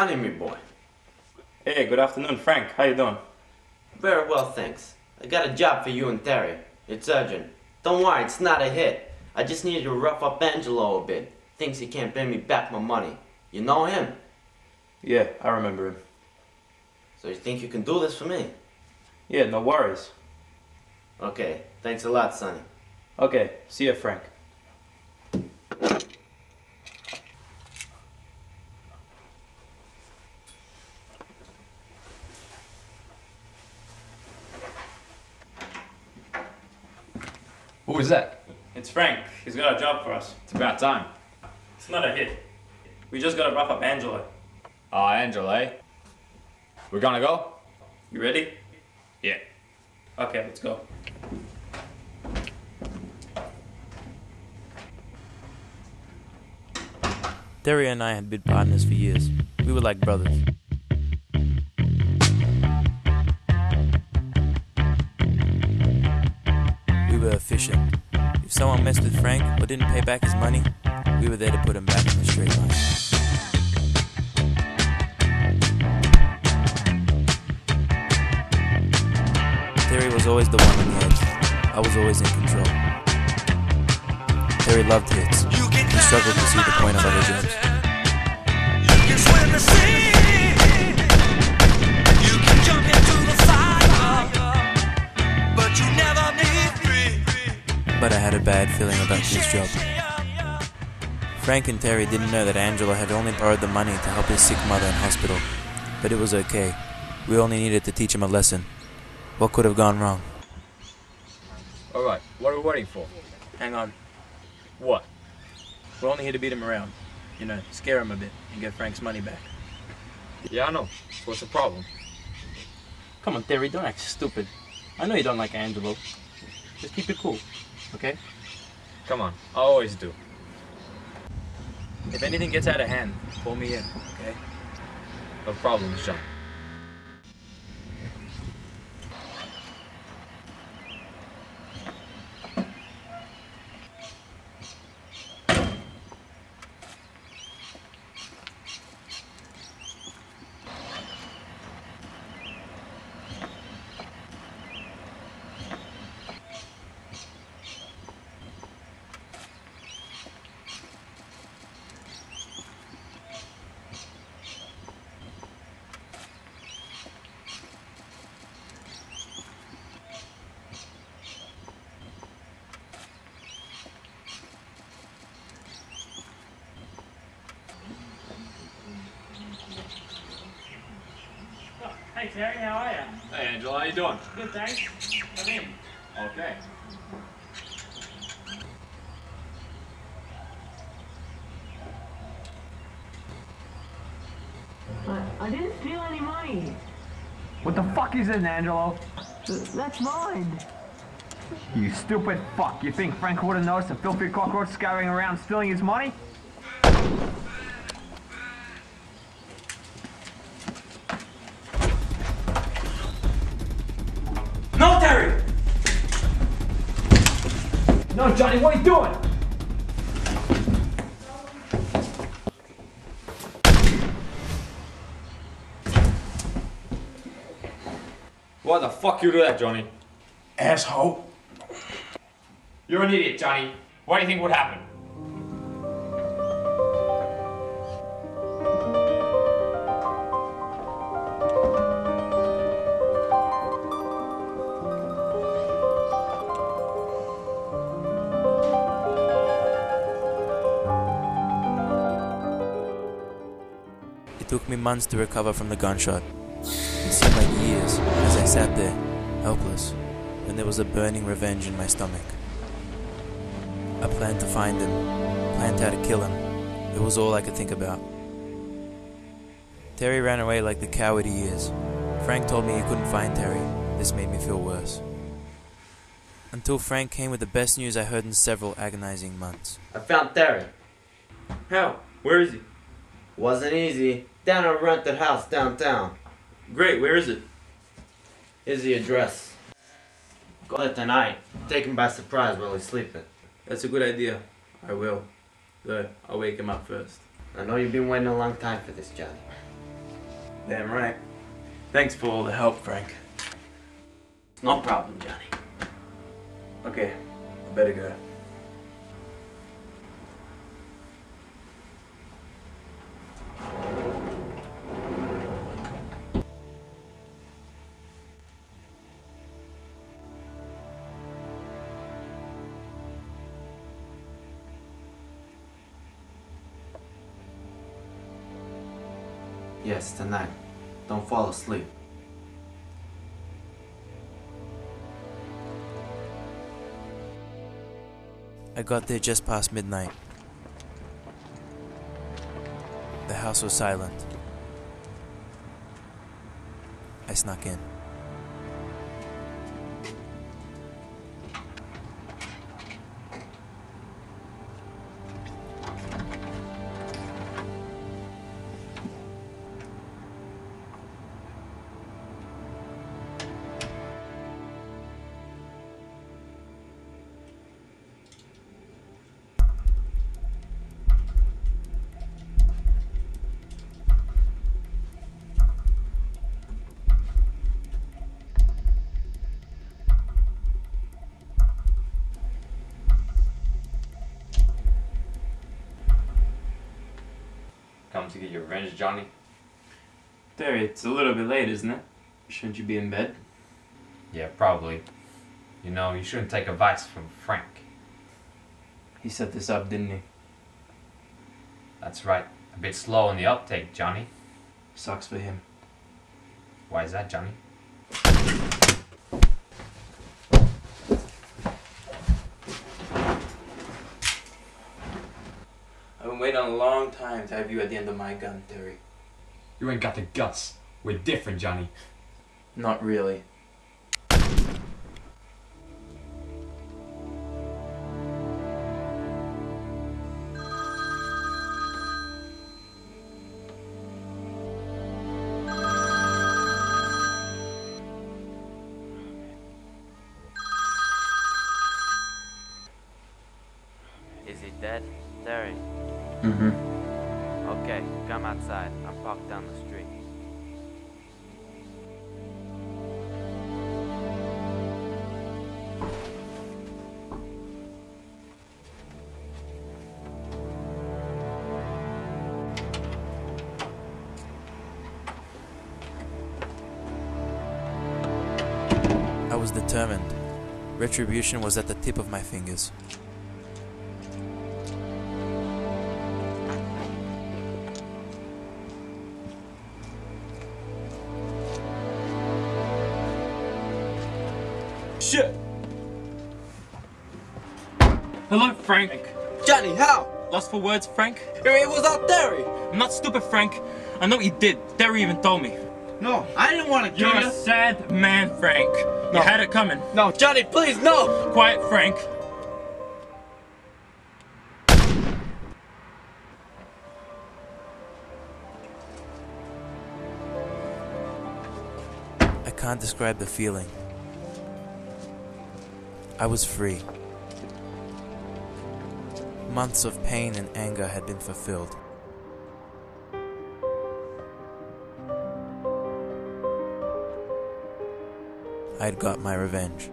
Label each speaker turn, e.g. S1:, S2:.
S1: Johnny, me boy.
S2: Hey, good afternoon, Frank. How you doing?
S1: Very well, thanks. I got a job for you and Terry. It's urgent. Don't worry, it's not a hit. I just need to rough up Angelo a bit. Thinks he can't pay me back my money. You know him?
S2: Yeah, I remember him.
S1: So you think you can do this for me?
S2: Yeah, no worries.
S1: Okay, thanks a lot, Sonny.
S2: Okay, see ya, Frank.
S3: Who is that?
S2: It's Frank. He's got a job for us.
S3: It's about time.
S2: It's not a hit. We just gotta rough up Angelo.
S3: Ah, Angelo, eh? We're gonna go?
S2: You ready?
S3: Yeah.
S2: Okay, let's go.
S4: Terry and I had been partners for years. We were like brothers. We were efficient. If someone messed with Frank or didn't pay back his money, we were there to put him back in the straight line. Terry was always the one on the edge. I was always in control. Terry loved hits. He struggled to see the point of other jobs.
S5: But
S4: I had a bad feeling about his job. Frank and Terry didn't know that Angelo had only borrowed the money to help his sick mother in hospital. But it was okay. We only needed to teach him a lesson. What could have gone wrong?
S3: Alright, what are we waiting for?
S2: Hang on.
S3: What?
S2: We're only here to beat him around. You know, scare him a bit and get Frank's money back.
S3: Yeah, I know. What's the problem?
S2: Come on, Terry, don't act stupid. I know you don't like Angelo. Just keep it cool, okay?
S3: Come on, I always do.
S2: If anything gets out of hand, pull me in, okay?
S3: No problem, John.
S2: Hey Terry, how are you?
S3: Hey, Angelo, how you doing?
S2: Good, thanks. Come in.
S3: Okay.
S6: I, I didn't steal any money.
S7: What the fuck is it, Angelo?
S6: That's mine.
S7: You stupid fuck. You think Frank would have noticed a filthy cockroach scurrying around stealing his money?
S2: No,
S7: Johnny, what are you doing?
S3: Why the fuck you do that, Johnny?
S8: Asshole.
S3: You're an idiot, Johnny. What do you think would happen?
S4: Took me months to recover from the gunshot. It seemed like years as I sat there, helpless, when there was a burning revenge in my stomach. I planned to find him, planned how to kill him. It was all I could think about. Terry ran away like the coward he is. Frank told me he couldn't find Terry. This made me feel worse. Until Frank came with the best news I heard in several agonizing months.
S1: I found Terry.
S2: How? Where is he?
S1: Wasn't easy. Down at a rented house downtown.
S2: Great, where is it?
S1: Here's the address. Go there tonight. Take him by surprise while he's sleeping.
S2: That's a good idea. I will. Though, I'll wake him up first.
S1: I know you've been waiting a long time for this, Johnny.
S2: Damn right. Thanks for all the help, Frank.
S1: No problem, Johnny.
S2: Okay, I better go.
S1: Yes, tonight. Don't fall asleep.
S4: I got there just past midnight. The house was silent. I snuck in.
S3: To get your revenge, Johnny?
S2: Terry, it's a little bit late, isn't it? Shouldn't you be in bed?
S3: Yeah, probably. You know, you shouldn't take advice from Frank.
S2: He set this up, didn't he?
S3: That's right. A bit slow on the uptake, Johnny.
S2: Sucks for him.
S3: Why is that, Johnny?
S2: I've been waiting a long time to have you at the end of my gun, Terry.
S3: You ain't got the guts. We're different, Johnny.
S2: Not really.
S1: Is he dead? Terry.
S2: Mm-hmm.
S1: Okay, come outside. I'm parked down the street.
S4: I was determined. Retribution was at the tip of my fingers.
S2: Shit! Hello, Frank.
S1: Johnny, how?
S2: Lost for words, Frank?
S1: It was out Terry.
S2: I'm not stupid, Frank. I know what you did. Terry even told me.
S1: No, I didn't want to kill
S2: You're
S1: kill
S2: a sad man, Frank. You
S1: No.
S2: had it coming.
S1: No, Johnny, please, no.
S2: Quiet, Frank.
S4: I can't describe the feeling. I was free. Months of pain and anger had been fulfilled. I had got my revenge.